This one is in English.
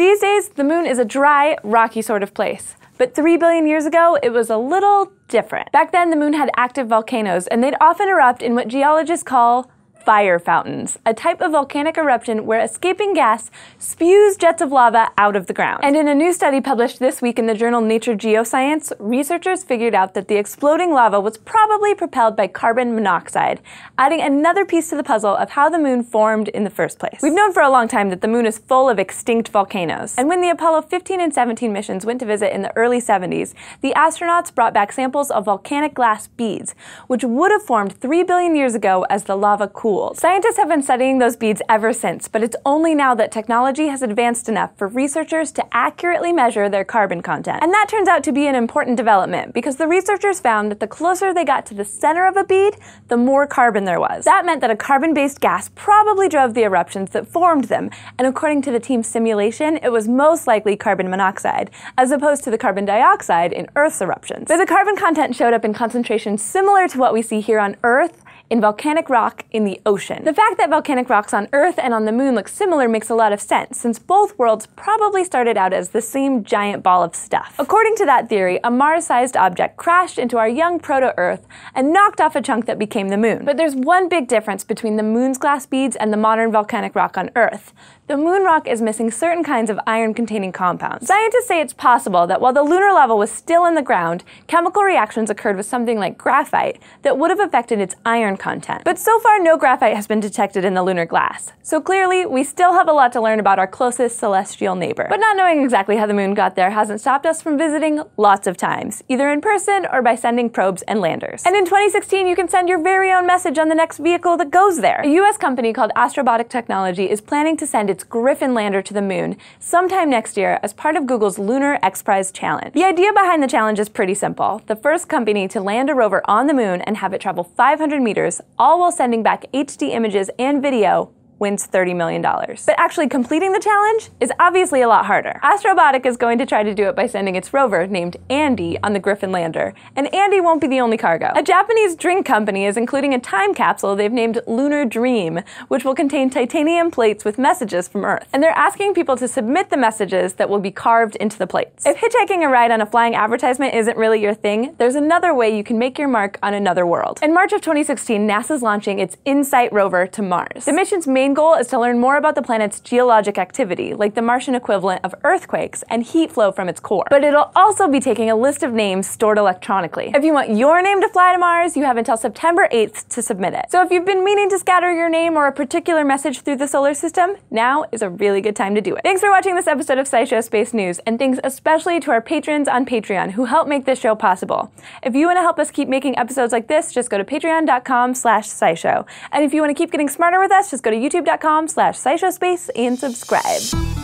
These days, the moon is a dry, rocky sort of place. But 3 billion years ago, it was a little different. Back then, the moon had active volcanoes, and they'd often erupt in what geologists call fire fountains, a type of volcanic eruption where escaping gas spews jets of lava out of the ground. And in a new study published this week in the journal Nature Geoscience, researchers figured out that the exploding lava was probably propelled by carbon monoxide, adding another piece to the puzzle of how the moon formed in the first place. We've known for a long time that the moon is full of extinct volcanoes. And when the Apollo 15 and 17 missions went to visit in the early 70s, the astronauts brought back samples of volcanic glass beads, which would have formed 3 billion years ago as the lava cooled cooled. Scientists have been studying those beads ever since, but it's only now that technology has advanced enough for researchers to accurately measure their carbon content. And that turns out to be an important development because the researchers found that the closer they got to the center of a bead, the more carbon there was. That meant that a carbon-based gas probably drove the eruptions that formed them, and according to the team's simulation, it was most likely carbon monoxide, as opposed to the carbon dioxide in Earth's eruptions. But the carbon content showed up in concentrations similar to what we see here on Earth, in volcanic rock in the ocean. The fact that volcanic rocks on Earth and on the moon look similar makes a lot of sense, since both worlds probably started out as the same giant ball of stuff. According to that theory, a Mars-sized object crashed into our young proto-Earth and knocked off a chunk that became the moon. But there's one big difference between the moon's glass beads and the modern volcanic rock on Earth. The moon rock is missing certain kinds of iron-containing compounds. Scientists say it's possible that while the lunar lava was still in the ground, chemical reactions occurred with something like graphite that would have affected its iron content. But so far, no graphite has been detected in the lunar glass. So clearly, we still have a lot to learn about our closest celestial neighbor. But not knowing exactly how the moon got there hasn't stopped us from visiting lots of times, either in person or by sending probes and landers. And in 2016, you can send your very own message on the next vehicle that goes there. A US company called Astrobotic Technology is planning to send its Griffin lander to the moon sometime next year as part of Google's Lunar X Prize Challenge. The idea behind the challenge is pretty simple. The first company to land a rover on the moon and have it travel 500 meters, all while sending back HD images and video wins $30 million. But actually completing the challenge is obviously a lot harder. Astrobotic is going to try to do it by sending its rover named Andy on the Griffin lander, and Andy won't be the only cargo. A Japanese drink company is including a time capsule they've named Lunar Dream, which will contain titanium plates with messages from Earth. And they're asking people to submit the messages that will be carved into the plates. If hitchhiking a ride on a flying advertisement isn't really your thing, there's another way you can make your mark on another world. In March of 2016, NASA's launching its InSight rover to Mars. The mission's main main goal is to learn more about the planet's geologic activity, like the Martian equivalent of earthquakes and heat flow from its core. But it'll also be taking a list of names stored electronically. If you want your name to fly to Mars, you have until September 8th to submit it. So if you've been meaning to scatter your name or a particular message through the solar system, now is a really good time to do it. Thanks for watching this episode of SciShow Space News, and thanks especially to our patrons on Patreon who help make this show possible. If you want to help us keep making episodes like this, just go to patreon.com slash scishow. And if you want to keep getting smarter with us, just go to YouTube youtube.com slash scishowspace and subscribe.